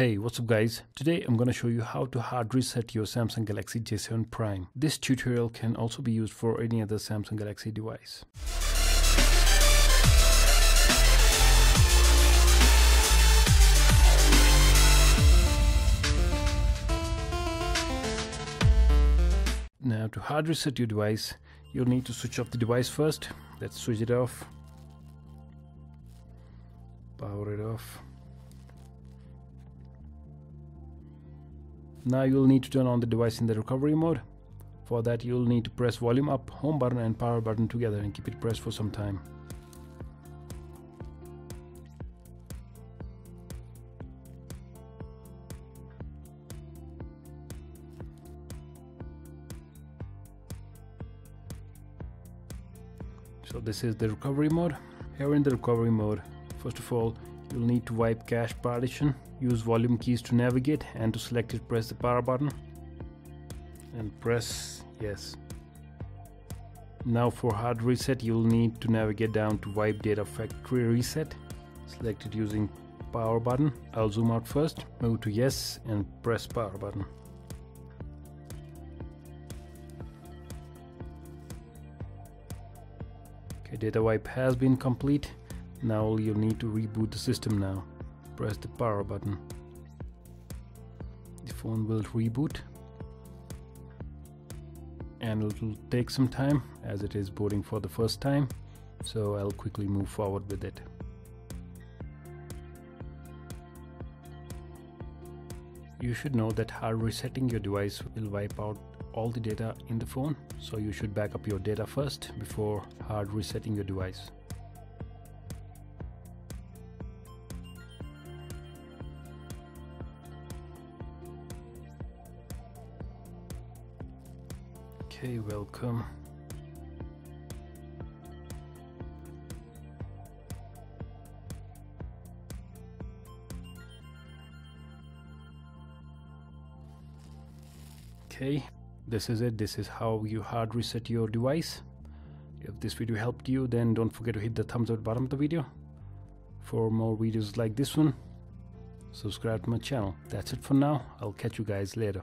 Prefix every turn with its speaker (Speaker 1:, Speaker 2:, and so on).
Speaker 1: Hey, what's up guys? Today I'm gonna show you how to hard reset your Samsung Galaxy J7 Prime. This tutorial can also be used for any other Samsung Galaxy device. Now to hard reset your device, you'll need to switch off the device first. Let's switch it off. Power it off. Now you'll need to turn on the device in the recovery mode. For that you'll need to press volume up, home button and power button together and keep it pressed for some time. So this is the recovery mode. Here in the recovery mode, first of all, you'll need to wipe cache partition. Use volume keys to navigate and to select it press the power button and press yes. Now for hard reset you'll need to navigate down to wipe data factory reset. Select it using power button. I'll zoom out first, move to yes and press power button. Okay, data wipe has been complete. Now you'll need to reboot the system now. Press the power button. The phone will reboot and it will take some time as it is booting for the first time so I'll quickly move forward with it. You should know that hard resetting your device will wipe out all the data in the phone so you should back up your data first before hard resetting your device. Okay, welcome. okay this is it. This is how you hard reset your device. If this video helped you then don't forget to hit the thumbs up at the bottom of the video. For more videos like this one subscribe to my channel. That's it for now. I'll catch you guys later